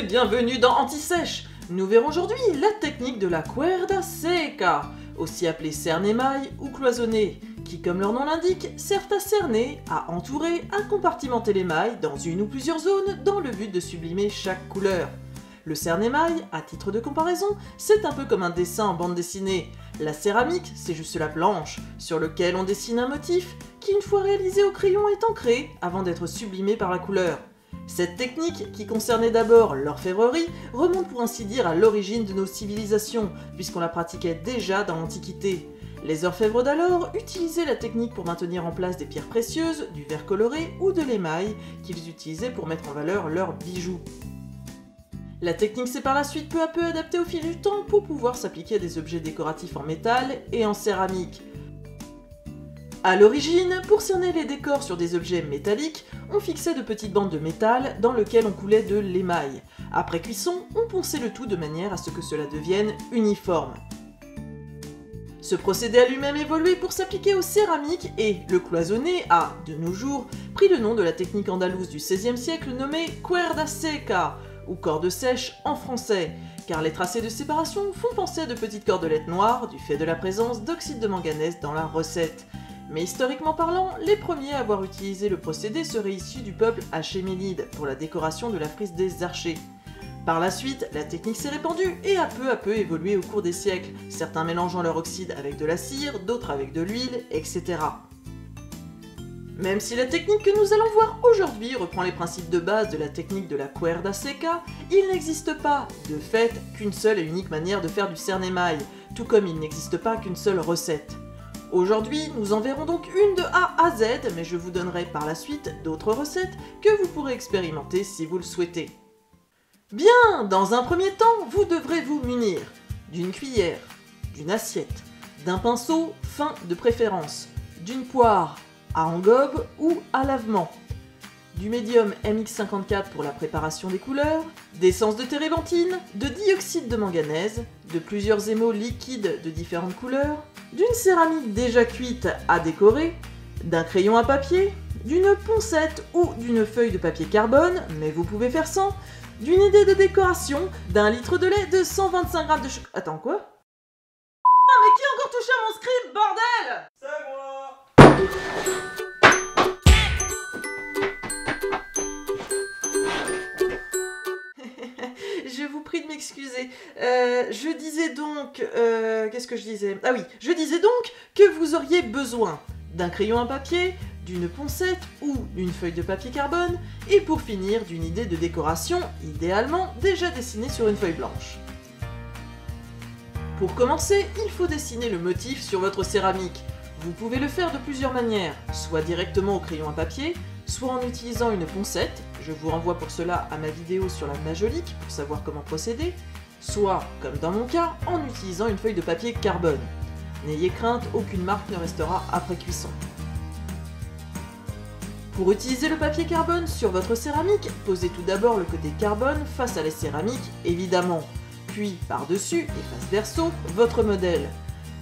bienvenue dans Anti-Sèche Nous verrons aujourd'hui la technique de la cuerda seca, aussi appelée cerner-maille ou cloisonner, qui comme leur nom l'indique, servent à cerner, à entourer, à compartimenter les mailles dans une ou plusieurs zones dans le but de sublimer chaque couleur. Le cerner-maille, à titre de comparaison, c'est un peu comme un dessin en bande dessinée. La céramique, c'est juste la planche, sur lequel on dessine un motif, qui une fois réalisé au crayon est ancré, avant d'être sublimé par la couleur. Cette technique, qui concernait d'abord l'orfèvrerie, remonte pour ainsi dire à l'origine de nos civilisations, puisqu'on la pratiquait déjà dans l'Antiquité. Les orfèvres d'alors utilisaient la technique pour maintenir en place des pierres précieuses, du verre coloré ou de l'émail, qu'ils utilisaient pour mettre en valeur leurs bijoux. La technique s'est par la suite peu à peu adaptée au fil du temps pour pouvoir s'appliquer à des objets décoratifs en métal et en céramique. A l'origine, pour cerner les décors sur des objets métalliques, on fixait de petites bandes de métal dans lesquelles on coulait de l'émail. Après cuisson, on ponçait le tout de manière à ce que cela devienne uniforme. Ce procédé a lui-même évolué pour s'appliquer aux céramiques et le cloisonné a, de nos jours, pris le nom de la technique andalouse du XVIe siècle nommée cuerda seca, ou corde sèche en français, car les tracés de séparation font penser à de petites cordelettes noires du fait de la présence d'oxyde de manganèse dans la recette. Mais historiquement parlant, les premiers à avoir utilisé le procédé seraient issus du peuple achéménide pour la décoration de la frise des archers. Par la suite, la technique s'est répandue et a peu à peu évolué au cours des siècles, certains mélangeant leur oxyde avec de la cire, d'autres avec de l'huile, etc. Même si la technique que nous allons voir aujourd'hui reprend les principes de base de la technique de la cuerda seca, il n'existe pas, de fait, qu'une seule et unique manière de faire du cernémail, tout comme il n'existe pas qu'une seule recette. Aujourd'hui, nous en verrons donc une de A à Z, mais je vous donnerai par la suite d'autres recettes que vous pourrez expérimenter si vous le souhaitez. Bien, dans un premier temps, vous devrez vous munir d'une cuillère, d'une assiette, d'un pinceau fin de préférence, d'une poire à engobe ou à lavement, du médium MX54 pour la préparation des couleurs, d'essence de térébenthine, de dioxyde de manganèse, de plusieurs émaux liquides de différentes couleurs, d'une céramique déjà cuite à décorer, d'un crayon à papier, d'une poncette ou d'une feuille de papier carbone, mais vous pouvez faire sans, d'une idée de décoration, d'un litre de lait, de 125 grammes de chocolat. Attends, quoi? Ah, mais qui a encore touché à mon script, bordel? C'est moi Euh, je disais donc... euh, Qu'est-ce que je disais? Ah oui, je disais donc que vous auriez besoin d'un crayon à papier, d'une poncette ou d'une feuille de papier carbone, et pour finir d'une idée de décoration, idéalement déjà dessinée sur une feuille blanche. Pour commencer, il faut dessiner le motif sur votre céramique. Vous pouvez le faire de plusieurs manières, soit directement au crayon à papier, soit en utilisant une poncette, je vous renvoie pour cela à ma vidéo sur la majolique pour savoir comment procéder, soit, comme dans mon cas, en utilisant une feuille de papier carbone. N'ayez crainte, aucune marque ne restera après cuisson. Pour utiliser le papier carbone sur votre céramique, posez tout d'abord le côté carbone face à la céramique, évidemment, puis par-dessus et face verso, votre modèle.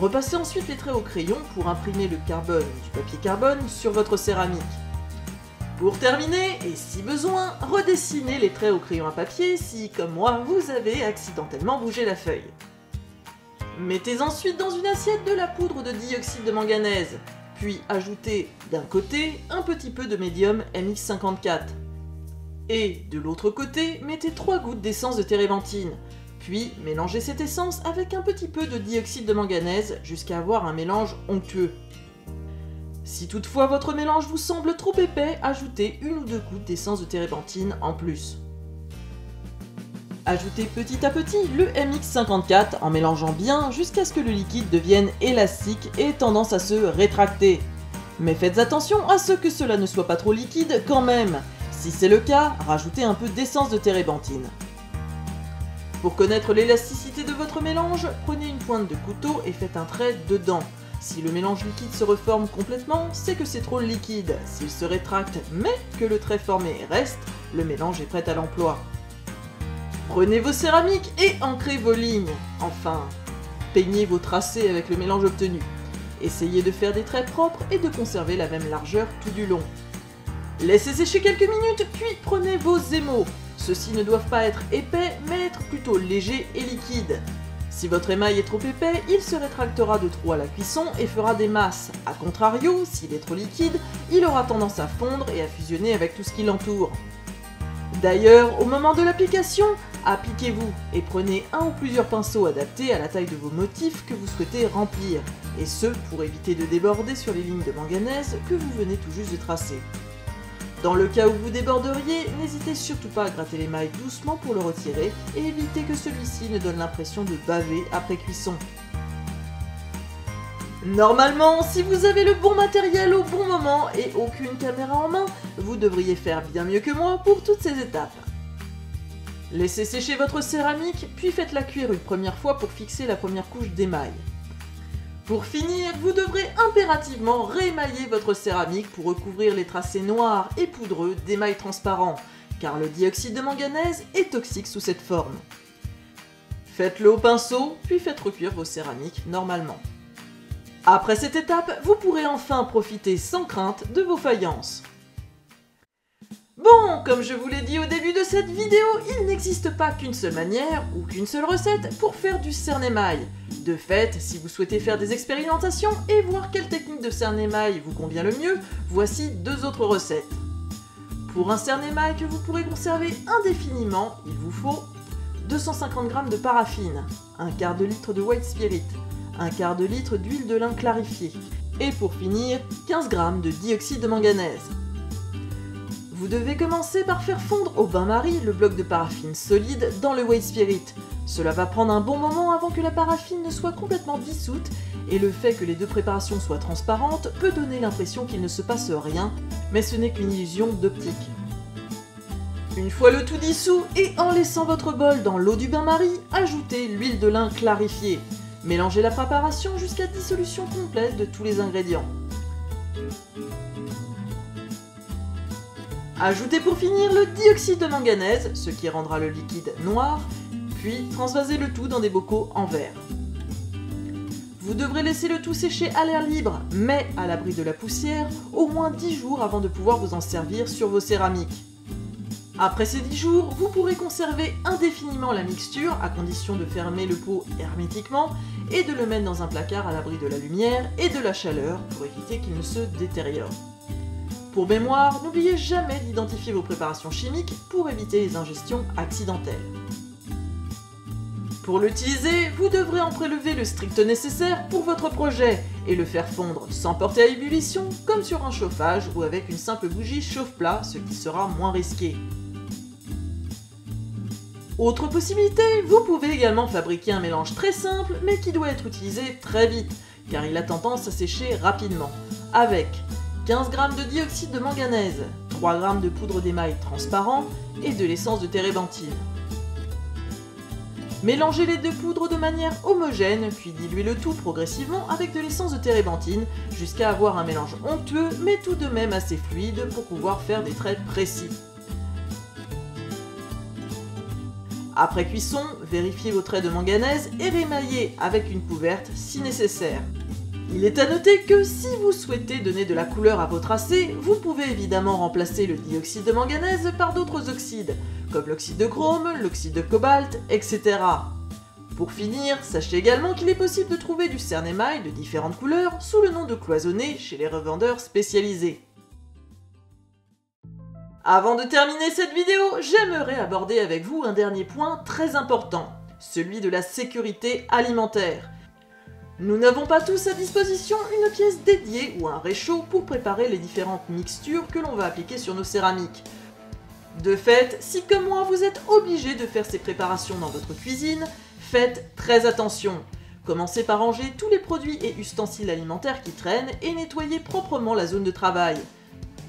Repassez ensuite les traits au crayon pour imprimer le carbone du papier carbone sur votre céramique. Pour terminer, et si besoin, redessinez les traits au crayon à papier si, comme moi, vous avez accidentellement bougé la feuille. Mettez ensuite dans une assiette de la poudre de dioxyde de manganèse, puis ajoutez d'un côté un petit peu de médium MX54. Et de l'autre côté, mettez 3 gouttes d'essence de térébenthine, puis mélangez cette essence avec un petit peu de dioxyde de manganèse jusqu'à avoir un mélange onctueux. Si toutefois votre mélange vous semble trop épais, ajoutez une ou deux gouttes d'essence de térébenthine en plus. Ajoutez petit à petit le MX54 en mélangeant bien jusqu'à ce que le liquide devienne élastique et tendance à se rétracter. Mais faites attention à ce que cela ne soit pas trop liquide quand même. Si c'est le cas, rajoutez un peu d'essence de térébenthine. Pour connaître l'élasticité de votre mélange, prenez une pointe de couteau et faites un trait dedans. Si le mélange liquide se reforme complètement, c'est que c'est trop liquide. S'il se rétracte mais que le trait formé reste, le mélange est prêt à l'emploi. Prenez vos céramiques et ancrez vos lignes. Enfin, peignez vos tracés avec le mélange obtenu. Essayez de faire des traits propres et de conserver la même largeur tout du long. Laissez sécher quelques minutes, puis prenez vos émaux. Ceux-ci ne doivent pas être épais, mais être plutôt légers et liquides. Si votre émail est trop épais, il se rétractera de trop à la cuisson et fera des masses. A contrario, s'il est trop liquide, il aura tendance à fondre et à fusionner avec tout ce qui l'entoure. D'ailleurs, au moment de l'application, appliquez-vous et prenez un ou plusieurs pinceaux adaptés à la taille de vos motifs que vous souhaitez remplir, et ce pour éviter de déborder sur les lignes de manganèse que vous venez tout juste de tracer. Dans le cas où vous déborderiez, n'hésitez surtout pas à gratter l'émail doucement pour le retirer et évitez que celui-ci ne donne l'impression de baver après cuisson. Normalement, si vous avez le bon matériel au bon moment et aucune caméra en main, vous devriez faire bien mieux que moi pour toutes ces étapes. Laissez sécher votre céramique, puis faites-la cuire une première fois pour fixer la première couche d'émail. Pour finir, vous devrez impérativement réémailler votre céramique pour recouvrir les tracés noirs et poudreux d'émail transparent, car le dioxyde de manganèse est toxique sous cette forme. Faites-le au pinceau, puis faites recuire vos céramiques normalement. Après cette étape, vous pourrez enfin profiter sans crainte de vos faïences. Bon, comme je vous l'ai dit au début de cette vidéo, il n'existe pas qu'une seule manière ou qu'une seule recette pour faire du cerne-émail. De fait, si vous souhaitez faire des expérimentations et voir quelle technique de cerne-émail vous convient le mieux, voici deux autres recettes. Pour un cerne-émail que vous pourrez conserver indéfiniment, il vous faut 250 g de paraffine, un quart de litre de white spirit, un quart de litre d'huile de lin clarifiée, et pour finir, 15 g de dioxyde de manganèse. Vous devez commencer par faire fondre au bain-marie le bloc de paraffine solide dans le white spirit. Cela va prendre un bon moment avant que la paraffine ne soit complètement dissoute, et le fait que les deux préparations soient transparentes peut donner l'impression qu'il ne se passe rien, mais ce n'est qu'une illusion d'optique. Une fois le tout dissous et en laissant votre bol dans l'eau du bain-marie, ajoutez l'huile de lin clarifiée. Mélangez la préparation jusqu'à dissolution complète de tous les ingrédients. Ajoutez pour finir le dioxyde de manganèse, ce qui rendra le liquide noir, puis transvasez le tout dans des bocaux en verre. Vous devrez laisser le tout sécher à l'air libre, mais à l'abri de la poussière, au moins 10 jours avant de pouvoir vous en servir sur vos céramiques. Après ces 10 jours, vous pourrez conserver indéfiniment la mixture à condition de fermer le pot hermétiquement et de le mettre dans un placard à l'abri de la lumière et de la chaleur pour éviter qu'il ne se détériore. Pour mémoire, n'oubliez jamais d'identifier vos préparations chimiques pour éviter les ingestions accidentelles. Pour l'utiliser, vous devrez en prélever le strict nécessaire pour votre projet et le faire fondre sans porter à ébullition comme sur un chauffage ou avec une simple bougie chauffe-plat, ce qui sera moins risqué. Autre possibilité, vous pouvez également fabriquer un mélange très simple mais qui doit être utilisé très vite car il a tendance à sécher rapidement, avec 15 g de dioxyde de manganèse, 3 g de poudre d'émail transparent et de l'essence de térébenthine. Mélangez les deux poudres de manière homogène, puis diluez le tout progressivement avec de l'essence de térébenthine jusqu'à avoir un mélange onctueux mais tout de même assez fluide pour pouvoir faire des traits précis. Après cuisson, vérifiez vos traits de manganèse et rémaillez avec une couverte si nécessaire. Il est à noter que si vous souhaitez donner de la couleur à vos tracés, vous pouvez évidemment remplacer le dioxyde de manganèse par d'autres oxydes, comme l'oxyde de chrome, l'oxyde de cobalt, etc. Pour finir, sachez également qu'il est possible de trouver du cerne-émail de différentes couleurs sous le nom de cloisonné chez les revendeurs spécialisés. Avant de terminer cette vidéo, j'aimerais aborder avec vous un dernier point très important, celui de la sécurité alimentaire. Nous n'avons pas tous à disposition une pièce dédiée ou un réchaud pour préparer les différentes mixtures que l'on va appliquer sur nos céramiques. De fait, si comme moi vous êtes obligé de faire ces préparations dans votre cuisine, faites très attention. Commencez par ranger tous les produits et ustensiles alimentaires qui traînent et nettoyez proprement la zone de travail.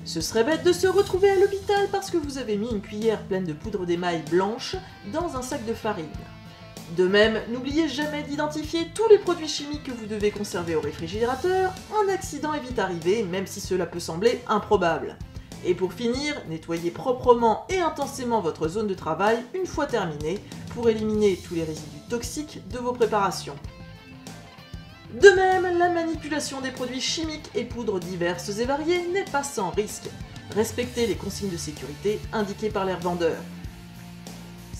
Ce serait bête de se retrouver à l'hôpital parce que vous avez mis une cuillère pleine de poudre d'émail blanche dans un sac de farine. De même, n'oubliez jamais d'identifier tous les produits chimiques que vous devez conserver au réfrigérateur, un accident est vite arrivé même si cela peut sembler improbable. Et pour finir, nettoyez proprement et intensément votre zone de travail une fois terminée pour éliminer tous les résidus toxiques de vos préparations. De même, la manipulation des produits chimiques et poudres diverses et variées n'est pas sans risque. Respectez les consignes de sécurité indiquées par les revendeurs.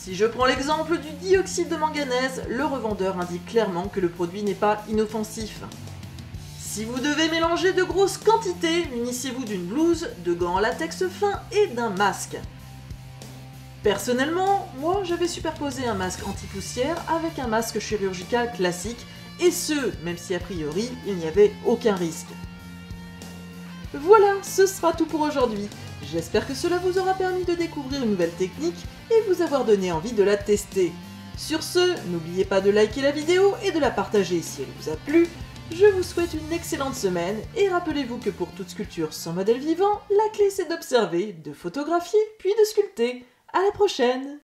Si je prends l'exemple du dioxyde de manganèse, le revendeur indique clairement que le produit n'est pas inoffensif. Si vous devez mélanger de grosses quantités, munissez-vous d'une blouse, de gants en latex fin et d'un masque. Personnellement, moi je vais superposer un masque anti-poussière avec un masque chirurgical classique, et ce, même si a priori il n'y avait aucun risque. Voilà, ce sera tout pour aujourd'hui. J'espère que cela vous aura permis de découvrir une nouvelle technique et vous avoir donné envie de la tester. Sur ce, n'oubliez pas de liker la vidéo et de la partager si elle vous a plu. Je vous souhaite une excellente semaine et rappelez-vous que pour toute sculpture sans modèle vivant, la clé c'est d'observer, de photographier, puis de sculpter. À la prochaine